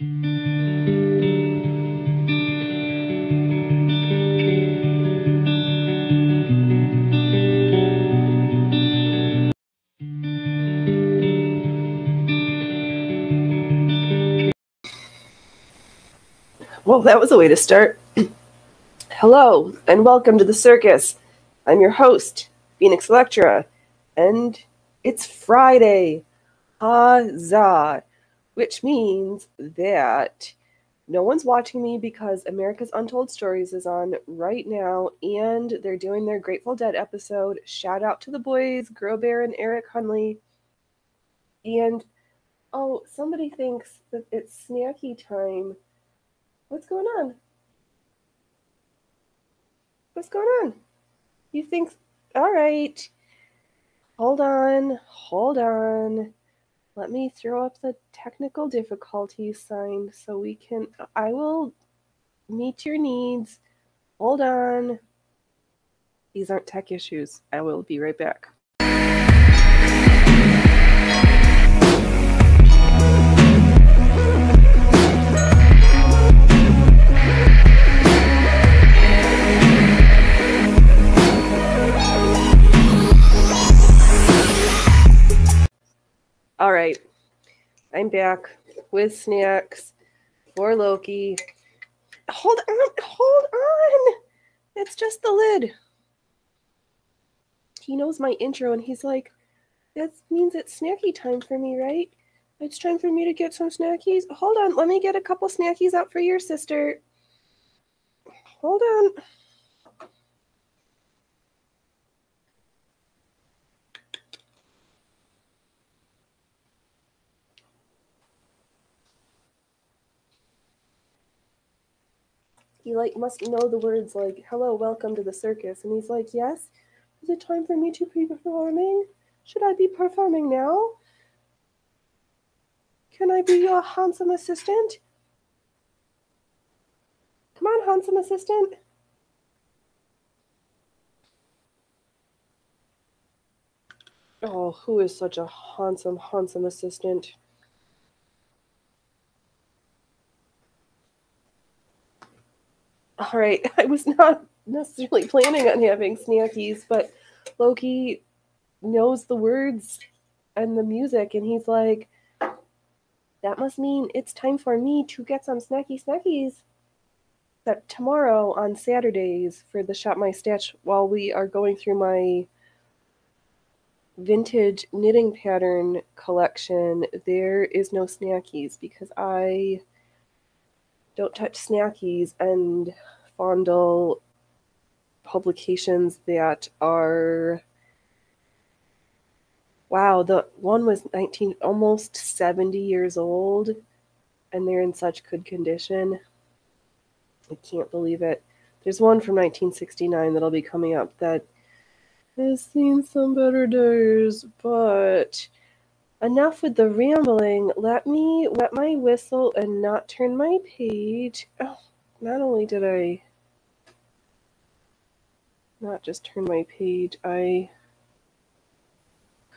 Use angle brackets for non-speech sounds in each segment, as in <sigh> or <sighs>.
Well, that was a way to start. Hello, and welcome to the circus. I'm your host, Phoenix Elektra, and it's Friday. Huzzah! Which means that no one's watching me because America's Untold Stories is on right now, and they're doing their Grateful Dead episode. Shout out to the boys, Grow Bear and Eric Hunley. And oh, somebody thinks that it's snacky time What's going on? What's going on? You think, all right, hold on, hold on. Let me throw up the technical difficulty sign so we can, I will meet your needs. Hold on. These aren't tech issues. I will be right back. All right. I'm back with snacks for Loki. Hold on, hold on. It's just the lid. He knows my intro and he's like, that means it's snacky time for me, right? It's time for me to get some snackies. Hold on, let me get a couple snackies out for your sister. Hold on. He like must know the words like hello welcome to the circus. And he's like yes. Is it time for me to be performing? Should i be performing now? Can i be your handsome assistant? Come on handsome assistant. Oh who is such a handsome handsome assistant all right, <laughs> I was not necessarily planning on having snackies, but Loki knows the words and the music, and he's like, that must mean it's time for me to get some snacky snackies. That tomorrow on Saturdays for the Shop My Stash, while we are going through my vintage knitting pattern collection, there is no snackies because I don't touch snackies and fondle publications that are wow the one was 19 almost 70 years old and they're in such good condition. I can't believe it. There's one from 1969 that'll be coming up that has seen some better days but Enough with the rambling. Let me wet my whistle and not turn my page. Oh, not only did I not just turn my page, I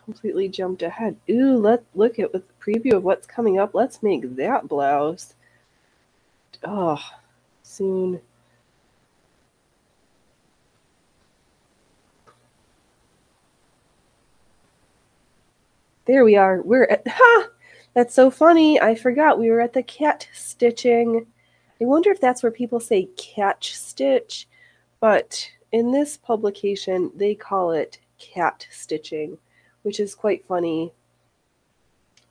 completely jumped ahead. Ooh, let's look at with the preview of what's coming up. Let's make that blouse. Oh, soon. There we are. We're at <laughs> ha. That's so funny. I forgot we were at the cat stitching. I wonder if that's where people say catch stitch, but in this publication they call it cat stitching, which is quite funny.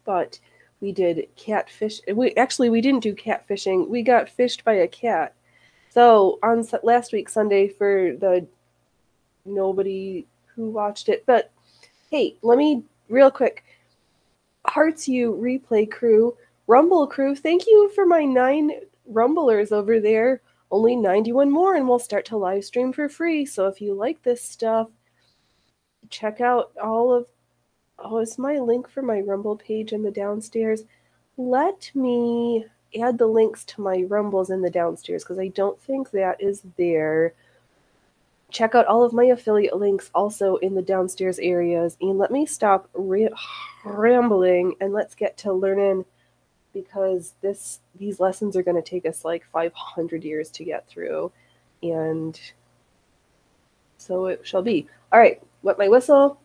But we did catfish. We actually we didn't do catfishing. We got fished by a cat. So on last week Sunday for the nobody who watched it, but hey, let me real quick. Hearts You replay crew, Rumble crew, thank you for my nine Rumblers over there. Only 91 more, and we'll start to live stream for free. So if you like this stuff, check out all of. Oh, is my link for my Rumble page in the downstairs? Let me add the links to my Rumbles in the downstairs because I don't think that is there. Check out all of my affiliate links also in the downstairs areas. And let me stop rambling and let's get to learning because this these lessons are going to take us like 500 years to get through. And so it shall be. All right wet my whistle.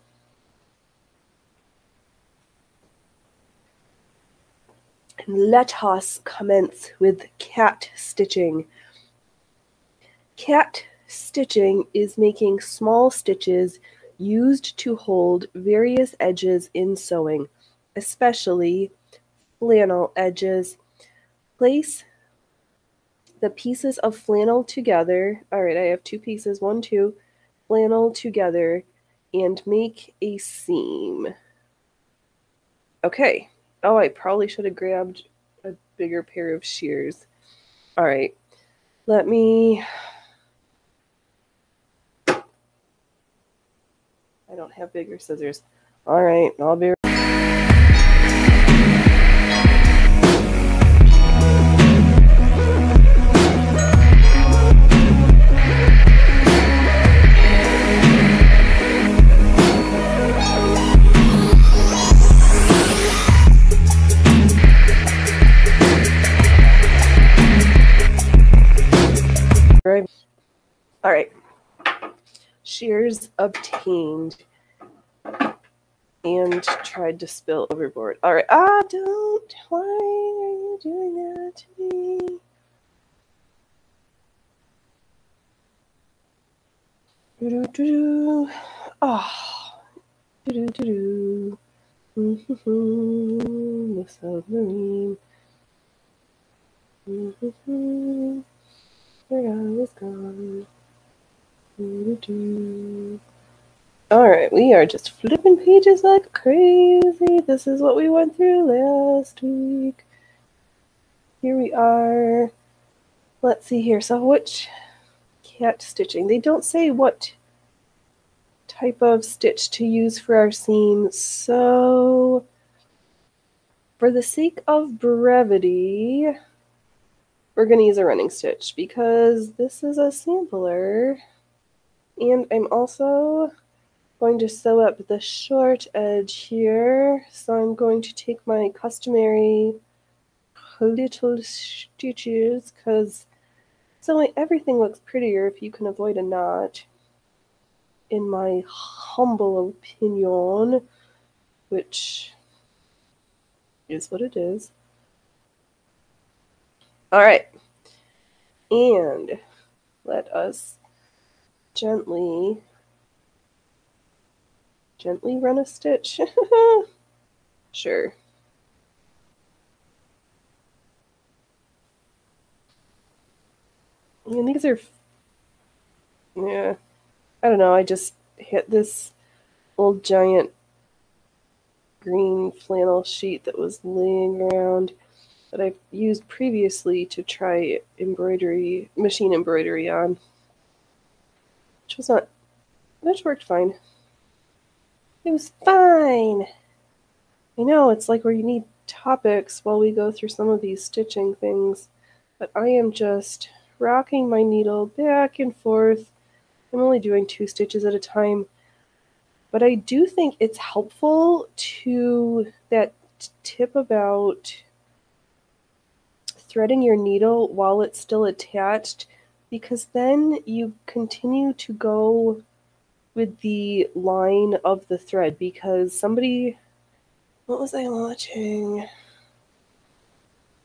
And let us commence with cat stitching. Cat stitching is making small stitches used to hold various edges in sewing especially flannel edges. Place the pieces of flannel together. All right, I have two pieces, one, two, flannel together, and make a seam. Okay. Oh, I probably should have grabbed a bigger pair of shears. All right. Let me. Don't have bigger scissors. All right, I'll be All right. Shears obtained and tried to spill overboard. All right. Ah, don't. Why are you doing that to me? Do do do. Oh. Do do do do. The submarine. Mm-hmm. Where I was gone. All right, we are just flipping pages like crazy. This is what we went through last week. Here we are. Let's see here. So, which cat stitching? They don't say what type of stitch to use for our seam. So, for the sake of brevity, we're going to use a running stitch because this is a sampler. And I'm also going to sew up the short edge here. So I'm going to take my customary little stitches because sewing everything looks prettier if you can avoid a knot. In my humble opinion, which is what it is. All right. And let us gently, gently run a stitch. <laughs> sure. I mean, these are, yeah, I don't know. I just hit this old giant green flannel sheet that was laying around that I've used previously to try embroidery, machine embroidery on which was not, which worked fine. It was fine. I know it's like where you need topics while we go through some of these stitching things, but I am just rocking my needle back and forth. I'm only doing two stitches at a time, but I do think it's helpful to that tip about threading your needle while it's still attached because then you continue to go with the line of the thread because somebody what was I watching?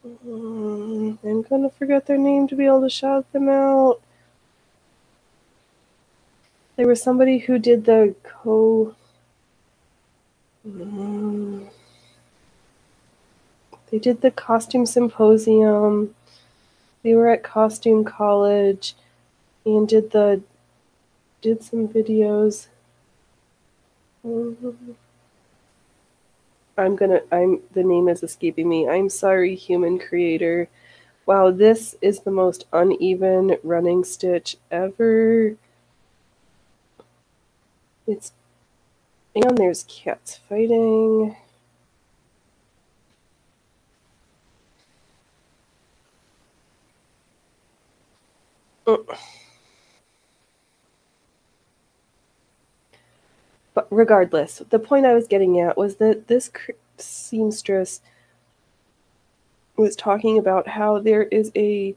Um, I'm gonna forget their name to be able to shout them out. There was somebody who did the co. Um, they did the costume symposium they were at costume college and did the did some videos. I'm gonna I'm the name is escaping me. I'm sorry, human creator. Wow, this is the most uneven running stitch ever. It's and there's cats fighting. But regardless, the point I was getting at was that this seamstress was talking about how there is a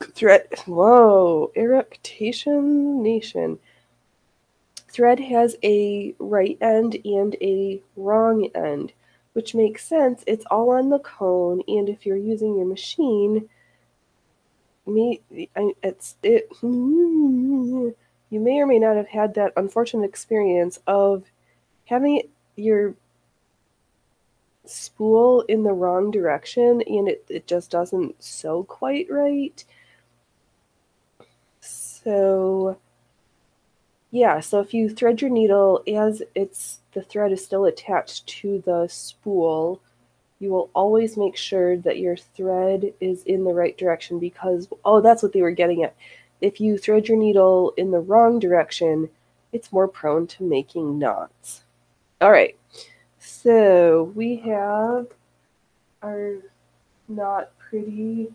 thread. Whoa, Eruptation Nation. Thread has a right end and a wrong end, which makes sense. It's all on the cone, and if you're using your machine, me, it's it. You may or may not have had that unfortunate experience of having your spool in the wrong direction and it, it just doesn't sew quite right. So yeah, so if you thread your needle as it's the thread is still attached to the spool, you will always make sure that your thread is in the right direction because oh, that's what they were getting at. If you thread your needle in the wrong direction, it's more prone to making knots. All right. So, we have our not pretty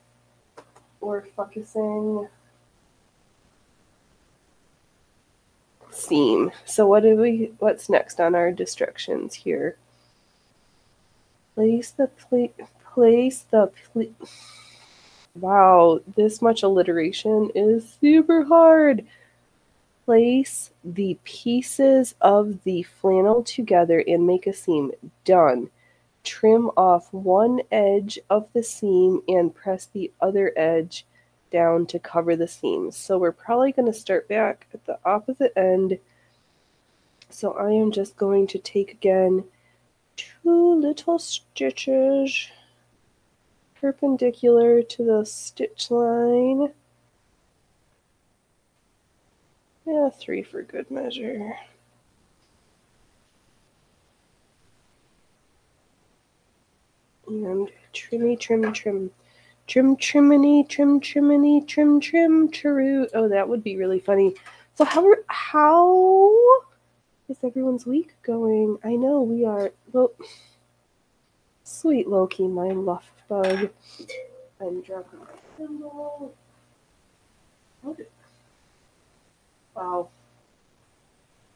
or focusing seam. So what do we what's next on our destructions here? Place the pla- place the pla- Wow, this much alliteration is super hard. Place the pieces of the flannel together and make a seam. Done. Trim off one edge of the seam and press the other edge down to cover the seams. So we're probably going to start back at the opposite end. So I am just going to take again two little stitches perpendicular to the stitch line. Yeah, three for good measure. And trimmy, trim, trim. Trim, triminy, trim, triminy, trim, trim, true. Oh, that would be really funny. So how how is everyone's week going? I know we are. Well, sweet Loki, my love bug. I'm dropping my thimble. Wow.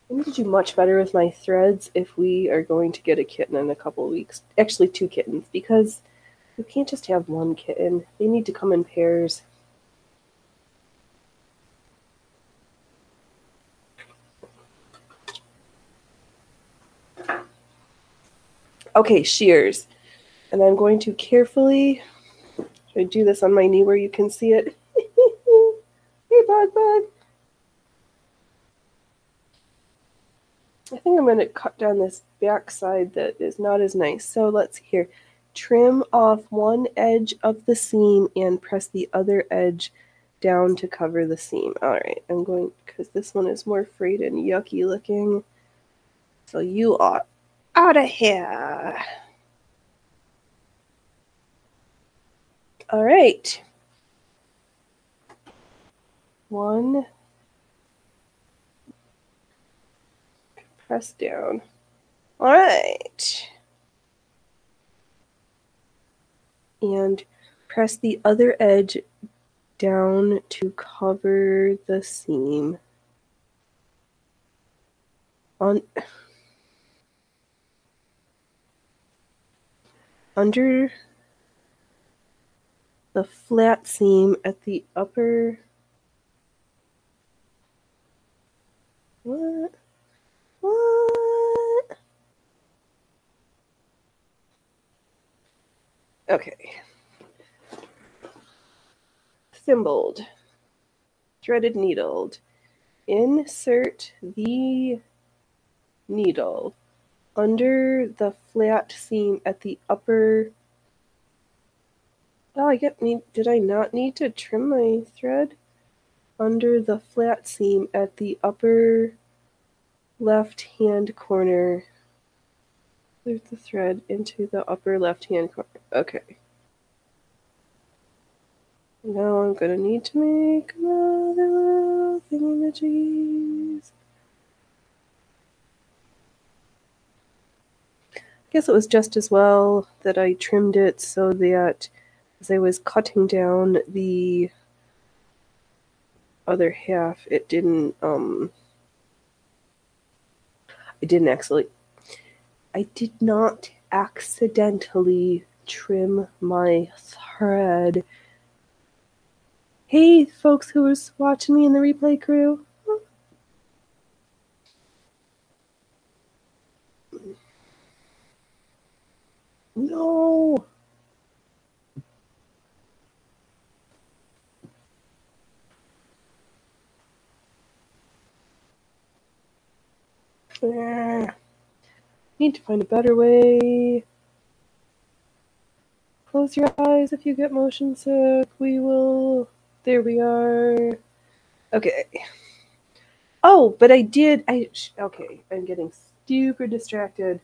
I need to do much better with my threads if we are going to get a kitten in a couple weeks. Actually, two kittens, because you can't just have one kitten. They need to come in pairs. Okay, shears. And I'm going to carefully I do this on my knee where you can see it? <laughs> hey, bud, bud. I think I'm going to cut down this back side that is not as nice. So let's here. Trim off one edge of the seam and press the other edge down to cover the seam. All right, I'm going, because this one is more frayed and yucky looking. So you are out of here. All right. One. Press down. All right. and press the other edge down to cover the seam. On under the flat seam at the upper what what Okay. Thimbled. Threaded needled. Insert the needle under the flat seam at the upper. Oh, I get me. Did I not need to trim my thread? Under the flat seam at the upper left hand corner Insert the thread into the upper left hand corner. Okay. Now I'm gonna need to make another little thingamajiggies. Guess it was just as well that I trimmed it so that as I was cutting down the other half, it didn't um it didn't actually I did not accidentally trim my thread. Hey, folks who was watching me in the replay crew. No. Need to find a better way. Close your eyes if you get motion sick. We will. There we are. Okay. Oh, but I did. I okay. I'm getting super distracted.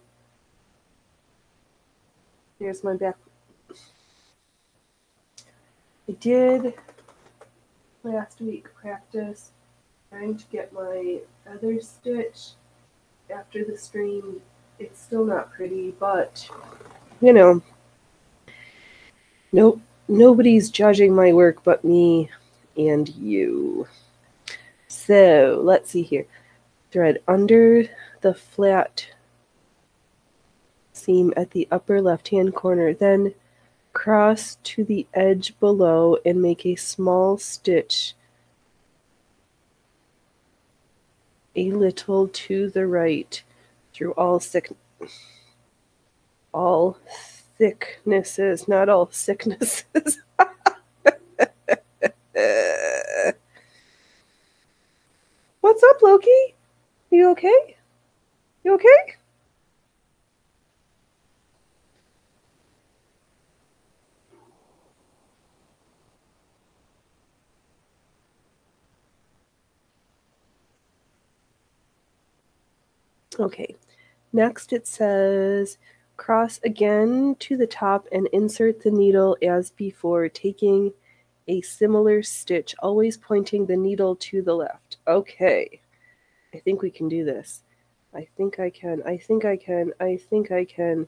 Here's my back. I did last week practice trying to get my other stitch after the stream it's still not pretty, but you know, nope, nobody's judging my work but me and you. So let's see here. Thread under the flat seam at the upper left hand corner, then cross to the edge below and make a small stitch a little to the right through all sick all thicknesses, not all sicknesses. <laughs> What's up, Loki? You okay? You okay? Okay. Next, it says cross again to the top and insert the needle as before, taking a similar stitch, always pointing the needle to the left. Okay. I think we can do this. I think I can. I think I can. I think I can.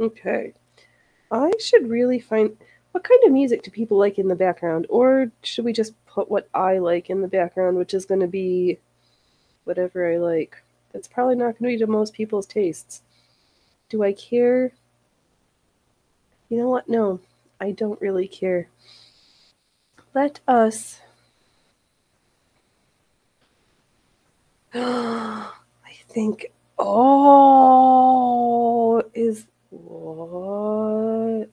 Okay. I should really find what kind of music do people like in the background? Or should we just put what I like in the background, which is going to be whatever I like? That's probably not going to be to most people's tastes. Do I care? You know what? No, I don't really care. Let us. <gasps> I think. Oh, is what?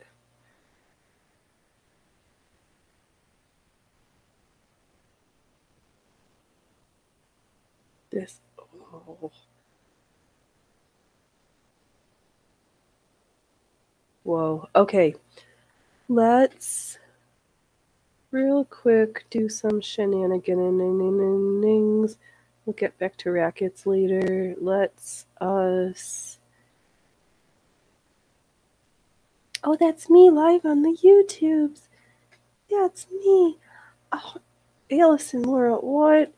This. Oh. Whoa. Okay. Let's real quick do some shenanigans. We'll get back to rackets later. Let's uh, us Oh, that's me live on the YouTubes. That's me. Oh, Allison Laura, what?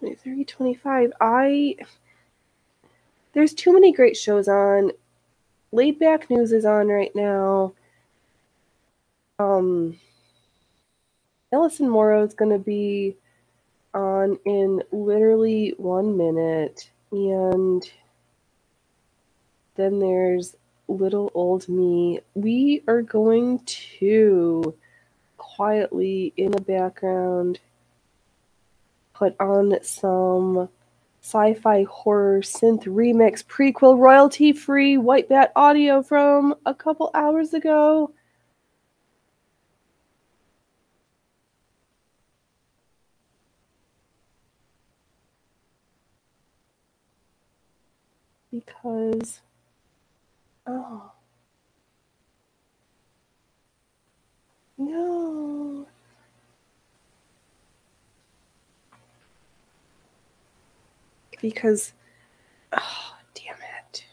23, 25. I. There's too many great shows on. Laid Back News is on right now. Um, Allison Morrow is going to be on in literally one minute. And then there's little old me, we are going to quietly in the background put on some sci fi horror synth remix prequel royalty free White Bat audio from a couple hours ago. Because Oh. No. Because, oh, damn it.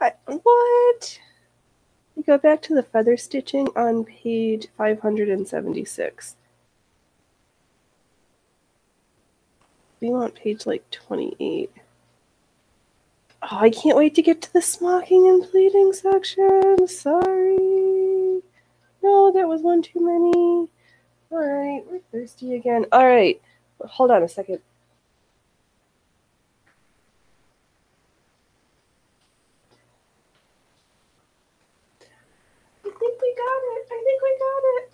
I, what? We go back to the feather stitching on page 576. We want page like 28. Oh, I can't wait to get to the smocking and pleading section. Sorry. No, that was one too many. All right, we're thirsty again. All right, hold on a second. I think we got it. I think we got it.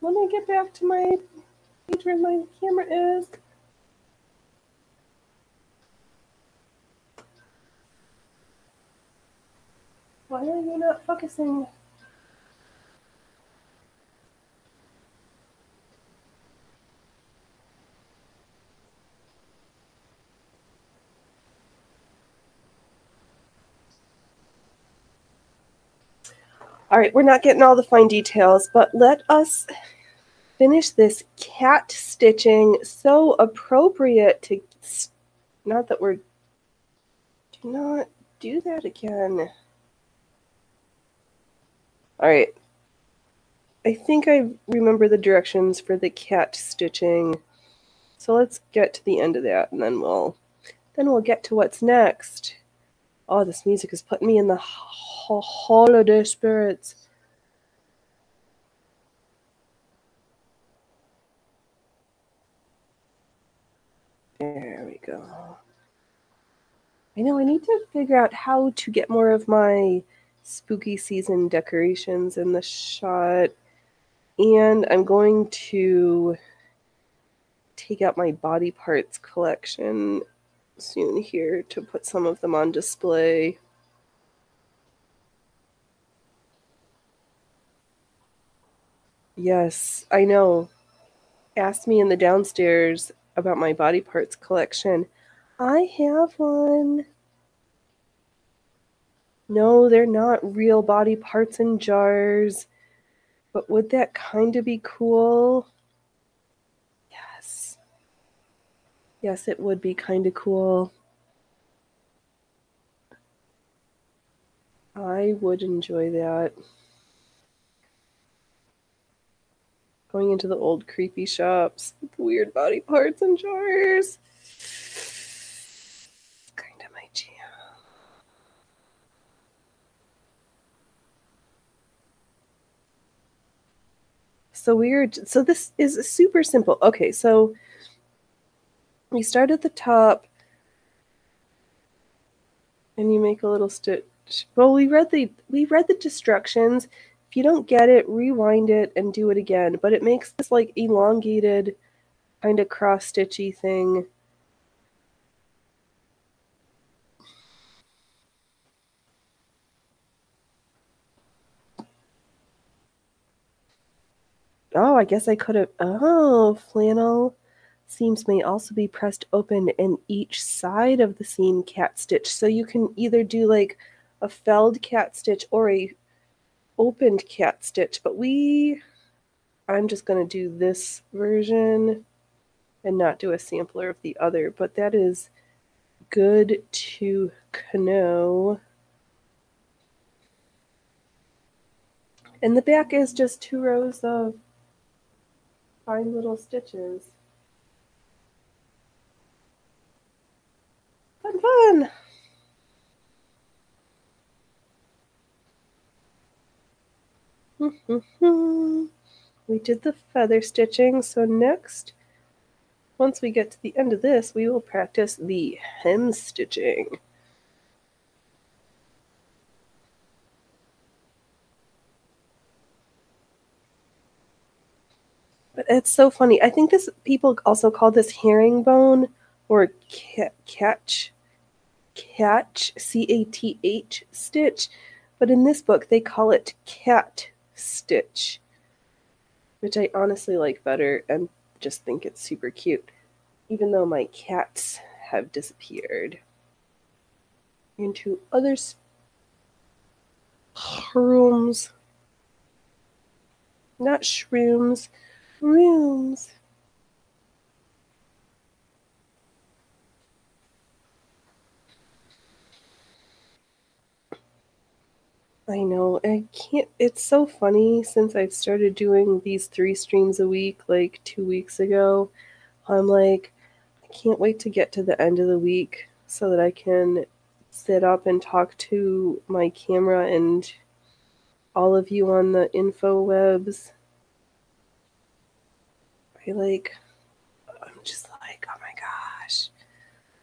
Let me get back to my page where my camera is. Why are you not focusing? All right, we're not getting all the fine details, but let us finish this cat stitching. So appropriate to, not that we're, do not do that again. All right. I think I remember the directions for the cat stitching. So let's get to the end of that and then we'll then we'll get to what's next. Oh, this music is putting me in the holiday spirits. There we go. I know I need to figure out how to get more of my spooky season decorations in the shot. And I'm going to take out my body parts collection soon here to put some of them on display. Yes, I know. Asked me in the downstairs about my body parts collection. I have one. No, they're not real body parts in jars. But would that kind of be cool? Yes. Yes, it would be kind of cool. I would enjoy that. Going into the old creepy shops with weird body parts and jars. Kind of my jam. So we are So this is super simple. Okay, so we start at the top and you make a little stitch. Well, we read the we read the destructions if you don't get it, rewind it and do it again. But it makes this like elongated kind of cross stitchy thing. Oh, I guess I could have. Oh, flannel seams may also be pressed open in each side of the seam cat stitch. So you can either do like a felled cat stitch or a opened cat stitch, but we, I'm just going to do this version and not do a sampler of the other, but that is good to know. And the back is just two rows of fine little stitches. Fun, fun! <laughs> we did the feather stitching, so next, once we get to the end of this, we will practice the hem stitching. It's so funny. I think this people also call this herringbone or catch catch C A T H stitch, but in this book they call it cat Stitch, which I honestly like better and just think it's super cute, even though my cats have disappeared into other rooms. Not shrooms, rooms. I know. I can't. It's so funny since I've started doing these three streams a week, like two weeks ago. I'm like, I can't wait to get to the end of the week so that I can sit up and talk to my camera and all of you on the info webs. I like, I'm just like, oh my gosh,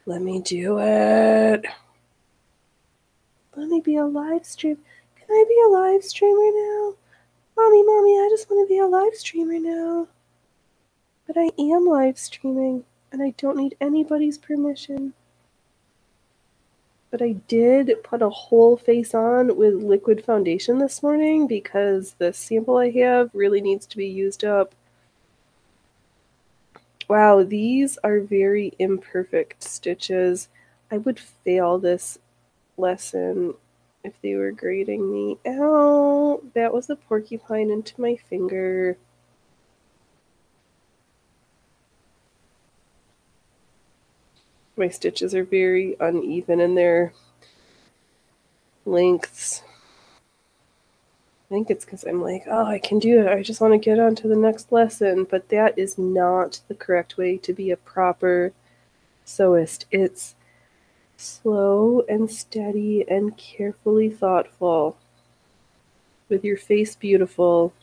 let me do it. Let me be a live stream. Can I be a live streamer now? Mommy, mommy, I just want to be a live streamer now. But I am live streaming and I don't need anybody's permission. But I did put a whole face on with liquid foundation this morning because the sample I have really needs to be used up. Wow, these are very imperfect stitches. I would fail this lesson if they were grading me. Ow, that was a porcupine into my finger. My stitches are very uneven in their lengths. I think it's because I'm like, oh, I can do it. I just want to get on to the next lesson. But that is not the correct way to be a proper sewist. It's slow and steady and carefully thoughtful, with your face beautiful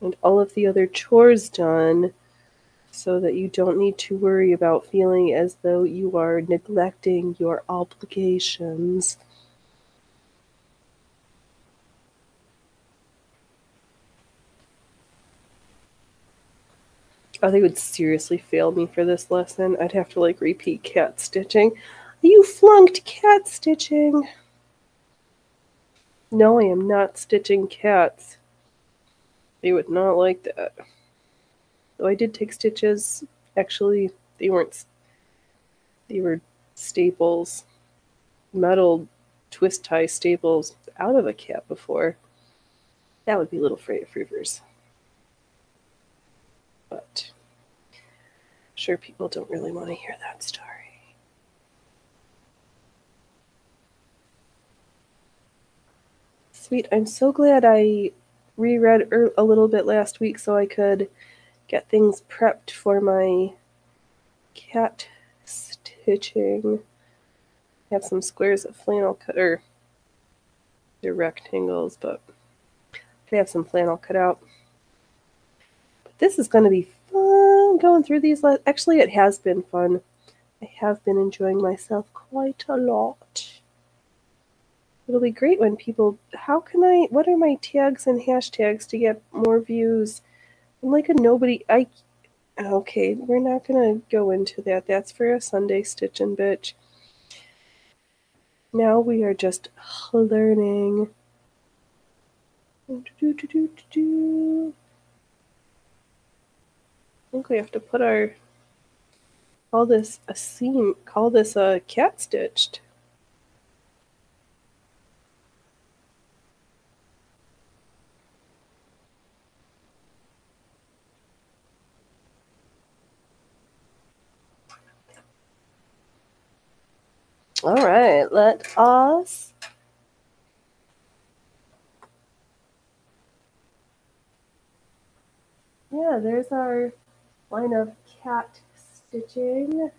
and all of the other chores done so that you don't need to worry about feeling as though you are neglecting your obligations. Oh, they would seriously fail me for this lesson. I'd have to like repeat cat stitching. You flunked cat stitching. No, I am not stitching cats. They would not like that. Though I did take stitches. Actually, they weren't. They were staples, metal twist tie staples out of a cat before. That would be a little Freya Fruvers. But I'm sure people don't really want to hear that story. Sweet. I'm so glad I reread er, a little bit last week so I could get things prepped for my cat stitching. I have some squares of flannel cut, or they're rectangles, but I have some flannel cut out. This is going to be fun going through these. Actually, it has been fun. I have been enjoying myself quite a lot. It'll be great when people, how can I, what are my tags and hashtags to get more views? I'm like a nobody. I okay. We're not gonna go into that. That's for a Sunday stitching bitch. Now we are just learning. I think we have to put our call this a seam. Call this a cat stitched. All right, let us. Yeah, there's our line of cat stitching.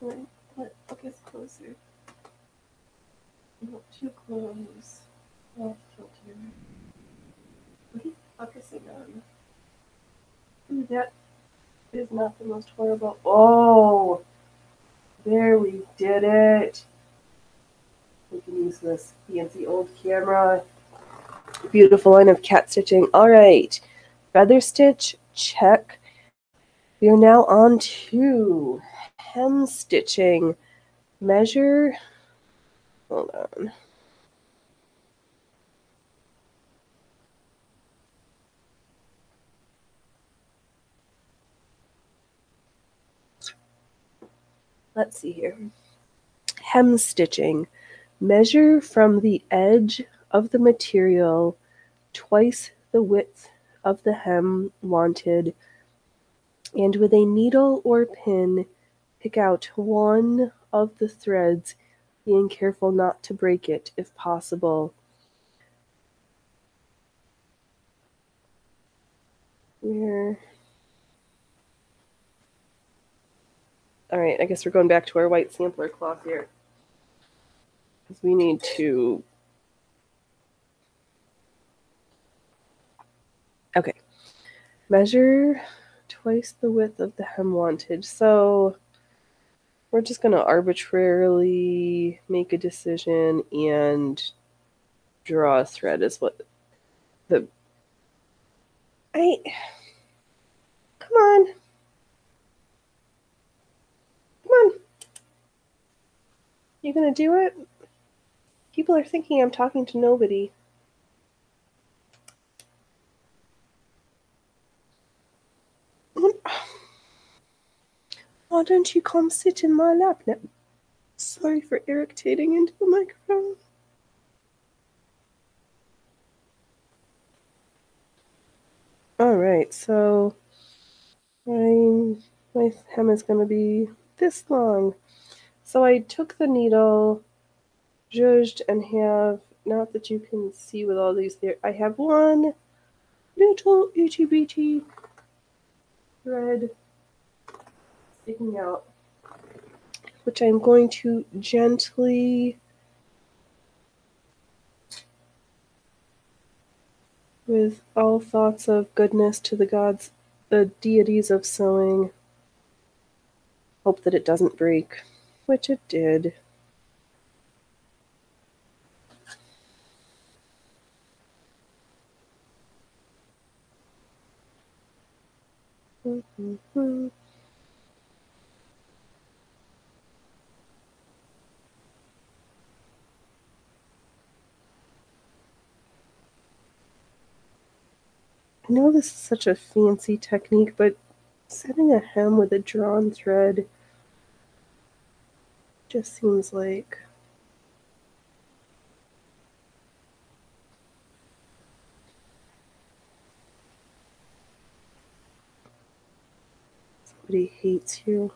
Let, let focus closer. Not too close. Oh, Off filter. What are you focusing on? Ooh, that is not the most horrible. Oh! There, we did it. We can use this fancy old camera. Beautiful line of cat stitching. All right. Feather stitch, check. We are now on to hem stitching. Measure. Hold on. let's see here. Hem stitching. Measure from the edge of the material twice the width of the hem wanted, and with a needle or pin, pick out one of the threads, being careful not to break it if possible. Where All right, I guess we're going back to our white sampler cloth here. Because we need to... Okay. Measure twice the width of the hem wanted. So we're just going to arbitrarily make a decision and draw a thread is what the... I... Come on. Come on. You gonna do it? People are thinking I'm talking to nobody. <sighs> Why don't you come sit in my lap now? Sorry for irritating into the microphone. All right, so my, my hem is going to be this long. So I took the needle, judged, and have, not that you can see with all these there, I have one little itty bitty thread sticking out, which I'm going to gently with all thoughts of goodness to the gods, the deities of sewing. Hope that it doesn't break, which it did. I know this is such a fancy technique, but setting a hem with a drawn thread just seems like hates you.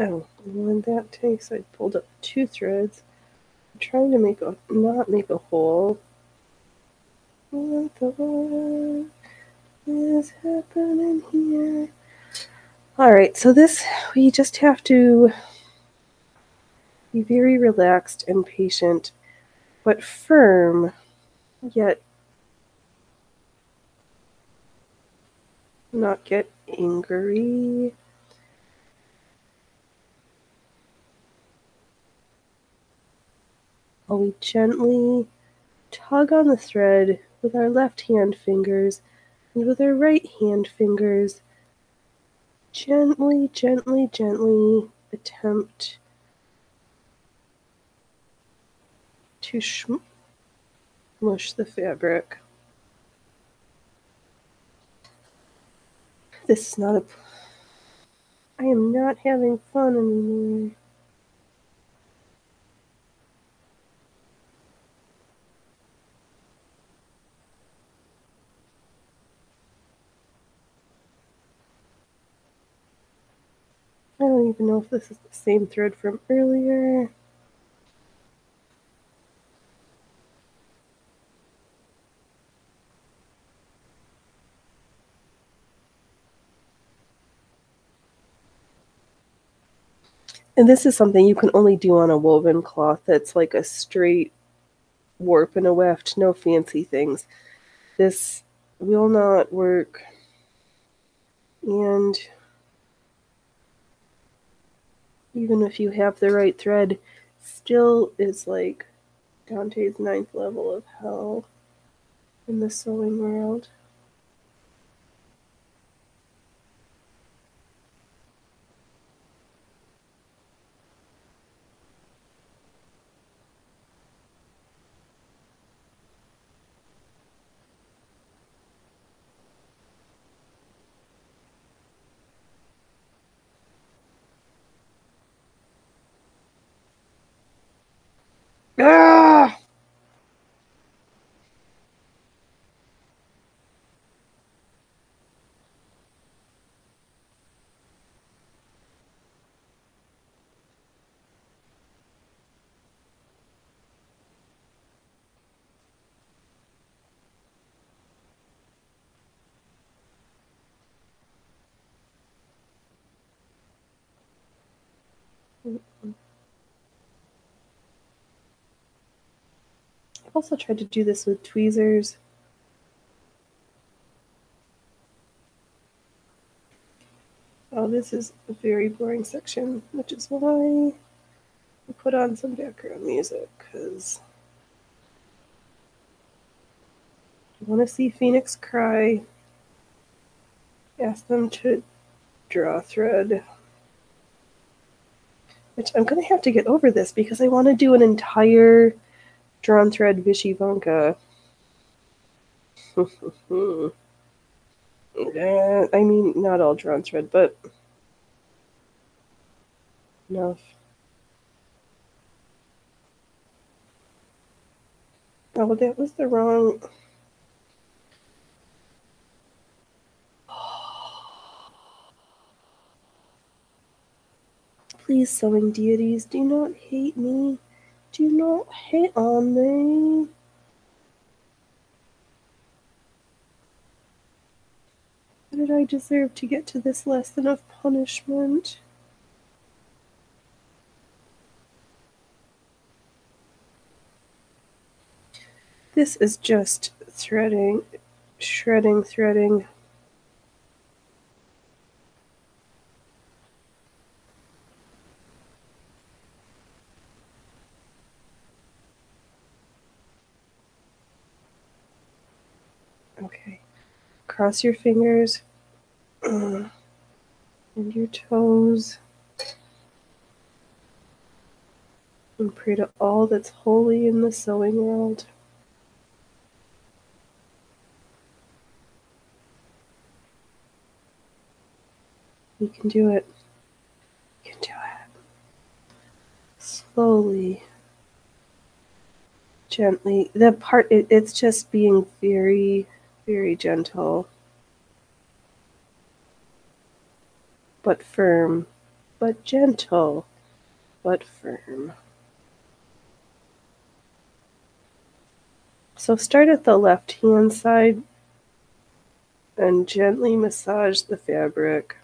Oh, and that takes, I pulled up two threads. I'm trying to make a, not make a hole. What the is happening here? Alright, so this, we just have to be very relaxed and patient, but firm, yet not get angry. while we gently tug on the thread with our left hand fingers and with our right hand fingers gently, gently, gently attempt to smush the fabric. This is not a. I am not having fun anymore. I don't even know if this is the same thread from earlier. And this is something you can only do on a woven cloth that's like a straight warp and a weft, no fancy things. This will not work. And even if you have the right thread, still is like Dante's ninth level of hell in the sewing world. Ah! Also tried to do this with tweezers. Oh, this is a very boring section, which is why I put on some background music, because I want to see Phoenix cry. Ask them to draw thread. Which I'm going to have to get over this because I want to do an entire drawn thread Vyshyvanka. <laughs> Oh. yeah, I mean, not all drawn thread, but enough. Oh, that was the wrong. <gasps> Please, sewing deities, do not hate me. Do not hate on me. Did I deserve to get to this lesson of punishment? This is just threading, shredding, threading. Okay. Cross your fingers uh, and your toes. And pray to all that's holy in the sewing world. You can do it. You can do it. Slowly gently the part it, it's just being very very gentle but firm but gentle but firm. So start at the left hand side and gently massage the fabric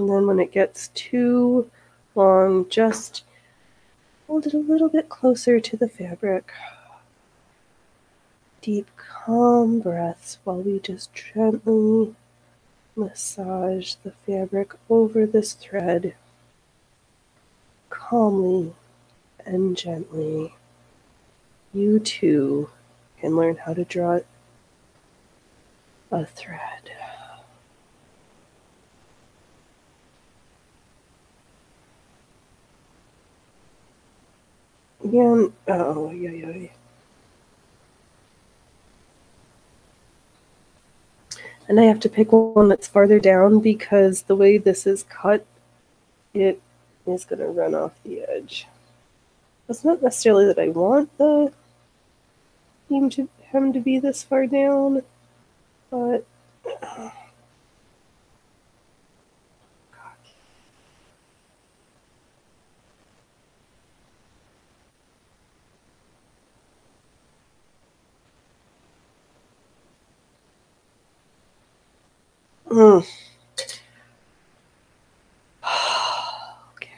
And then when it gets too long, just hold it a little bit closer to the fabric. Deep, calm breaths while we just gently massage the fabric over this thread. Calmly and gently. You too can learn how to draw a thread. Again, oh, yeah, yeah. yeah. And I have to pick one that's farther down because the way this is cut, it is going to run off the edge. It's not necessarily that I want the hem to, hem to be this far down, but... Mm. okay.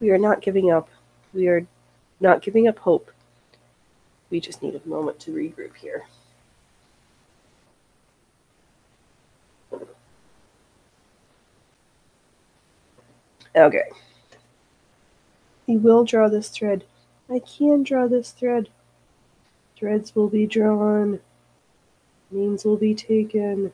We are not giving up. We are not giving up hope. We just need a moment to regroup here. Okay. We will draw this thread. I can draw this thread. Threads will be drawn, names will be taken.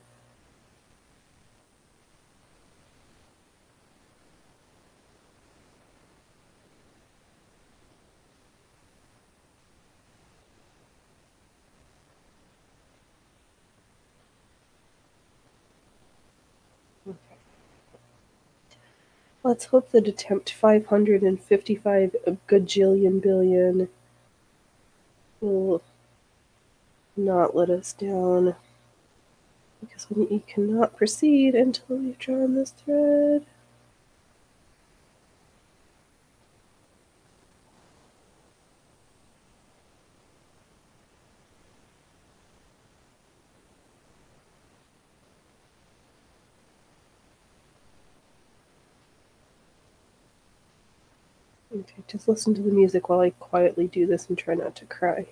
Let's hope that attempt 555 gajillion billion will not let us down. Because we cannot proceed until we've drawn this thread. Okay, just listen to the music while I quietly do this and try not to cry.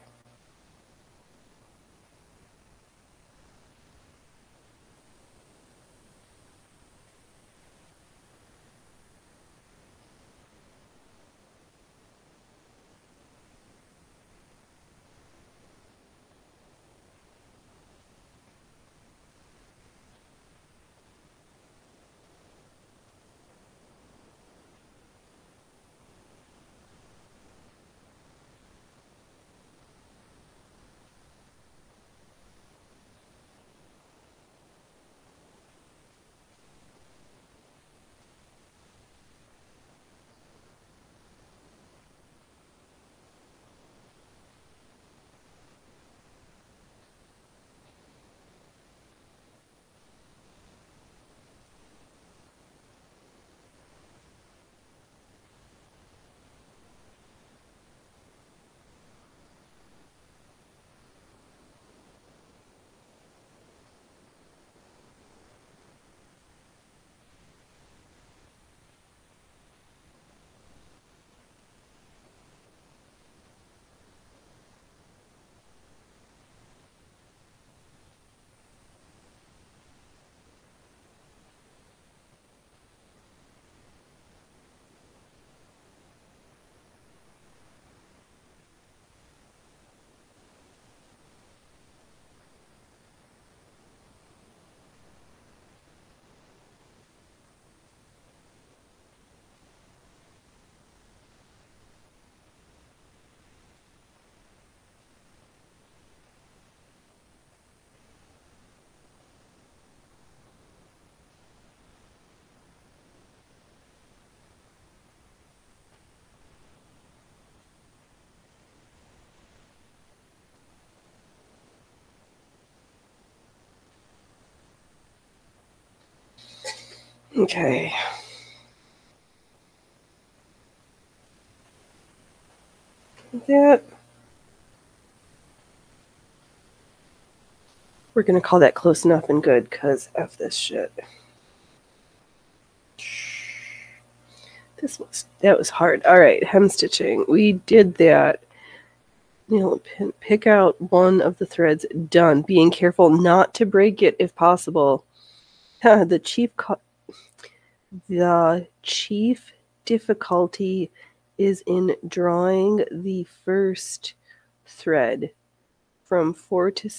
Okay. That we're gonna call that close enough and good because of this shit. This was that was hard. All right, hem stitching. We did that. You know, pin, pick out one of the threads. Done. Being careful not to break it if possible. <laughs> the chief the chief difficulty is in drawing the first thread from four to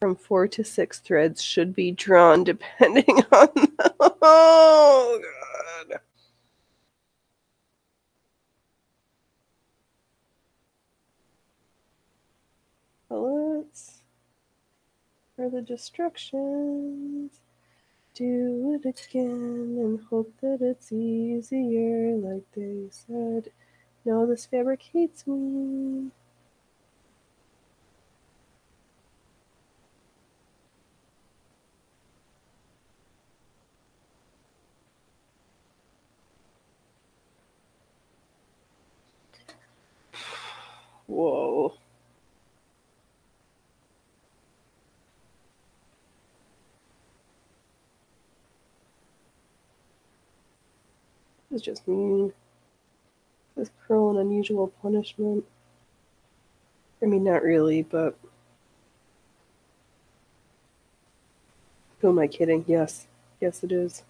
from four to six threads should be drawn <laughs> depending on the, oh god. Let's for the destructions do it again and hope that it's easier, like they said. No, this fabric hates me. Whoa. Is just mean. This cruel and unusual punishment. I mean, not really, but. Who am I kidding? Yes. Yes, it is.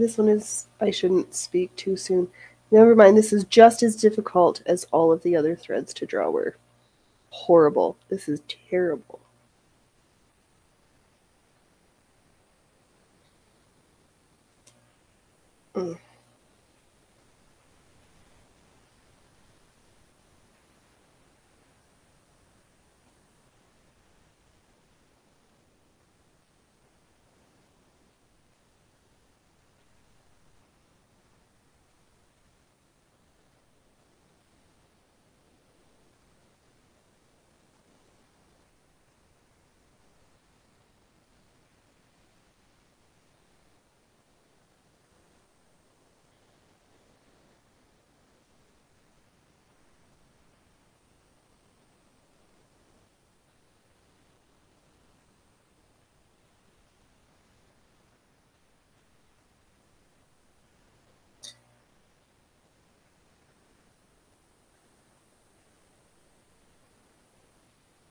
This one is, I shouldn't speak too soon. Never mind, this is just as difficult as all of the other threads to draw were. Horrible. This is terrible. Mm.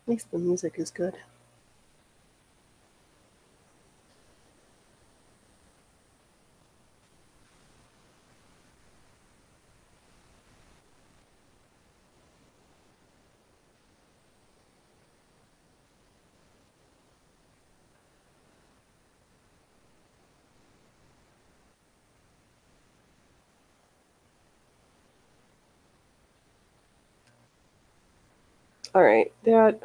At least the music is good. All right, that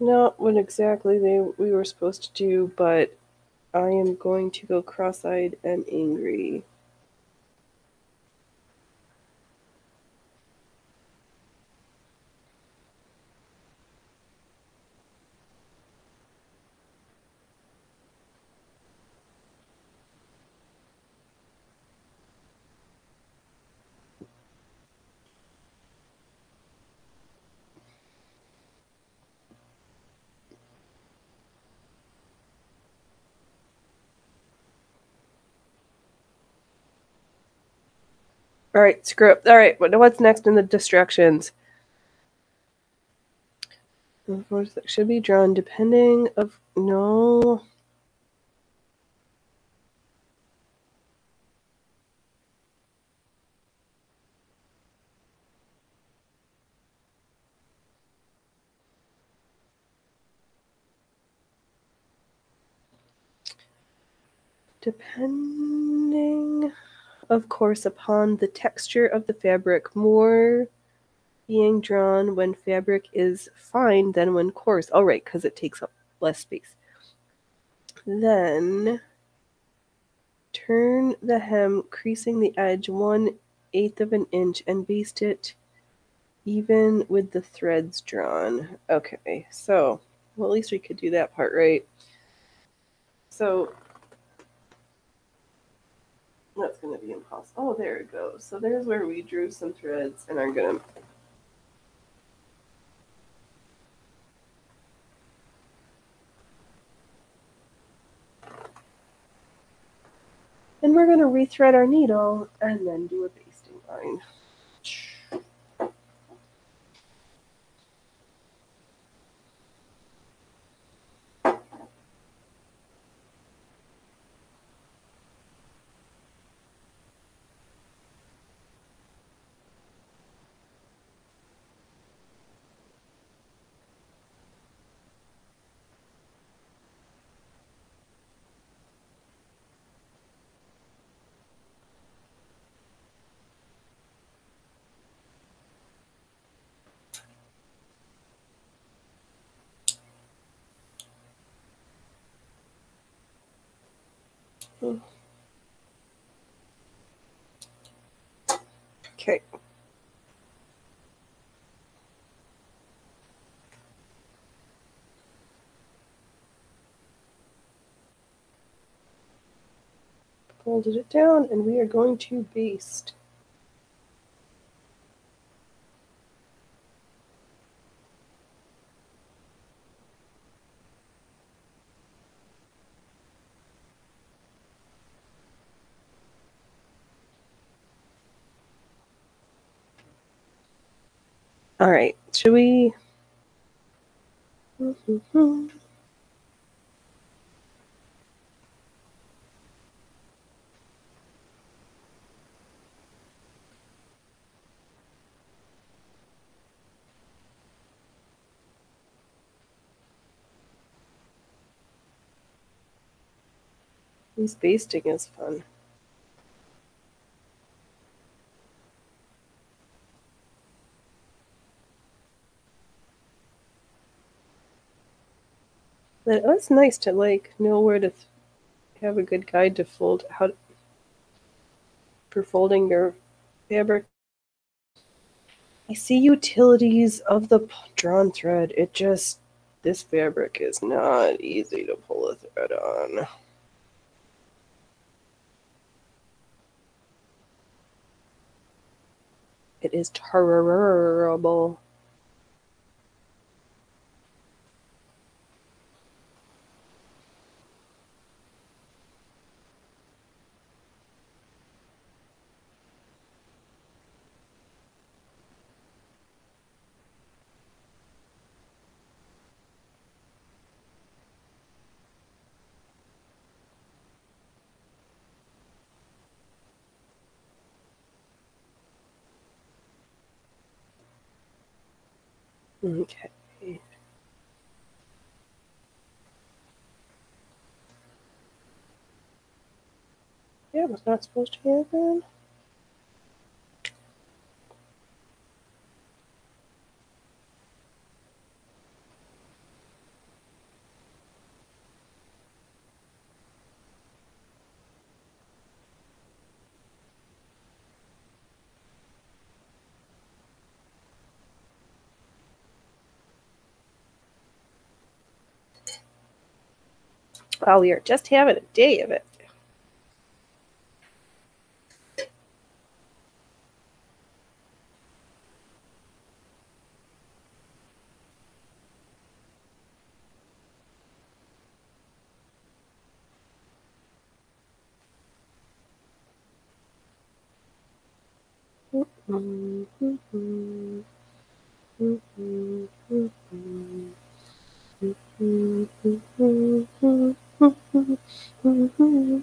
not what exactly they we were supposed to do, but I am going to go cross-eyed and angry. All right, screw up. All right, what, what's next in the distractions? Should be drawn depending of no. Depending of course, upon the texture of the fabric, more being drawn when fabric is fine than when coarse. All right, because it takes up less space. Then turn the hem, creasing the edge one eighth of an inch, and baste it even with the threads drawn. Okay, so well, at least we could do that part right. So that's going to be impossible. Oh, there it goes. So there's where we drew some threads and are going to And we're going to rethread our needle and then do a basting line. Okay. Folded it down and we are going to baste. All right, should we? These basting is fun. But it was nice to like know where to have a good guide to fold how to, for folding your fabric. I see utilities of the drawn thread. It just this fabric is not easy to pull a thread on. It is terrible. Okay. Yeah, it was not supposed to happen. Well, we are just having a day of it. Mm-hmm. God,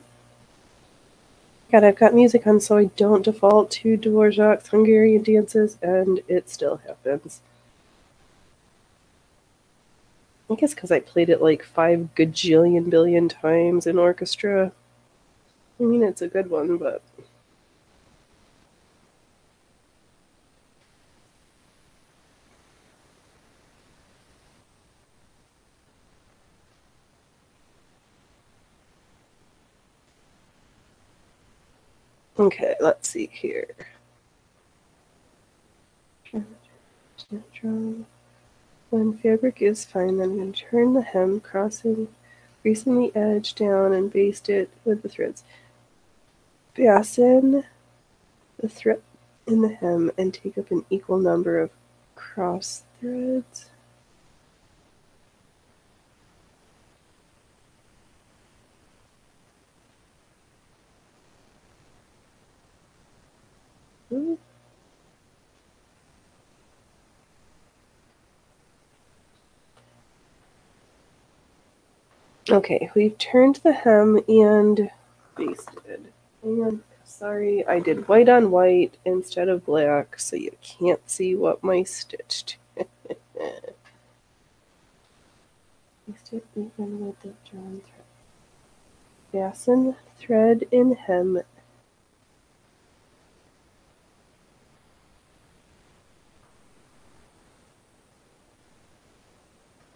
I've got music on so I don't default to Dvorak's Hungarian dances, and it still happens. I guess because I played it like five gajillion billion times in orchestra. I mean, it's a good one, but. Okay, let's see here. When fabric is fine, then I'm going to turn the hem, crossing, creasing the edge down and baste it with the threads. Fasten the thread in the hem and take up an equal number of cross threads. Okay, we've turned the hem and basted. And sorry, I did white on white instead of black, so you can't see what my stitched. <laughs> Baste it even with the drawn thread. Fasten thread in hem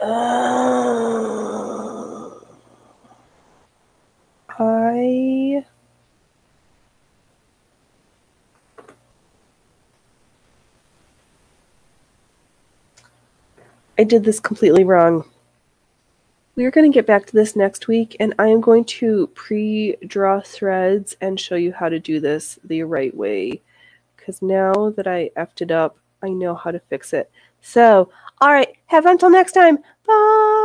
Uh, I I did this completely wrong. We are going to get back to this next week, and I am going to pre-draw threads and show you how to do this the right way. Because now that I effed it up, I know how to fix it. So, all right, have until next time. Bye.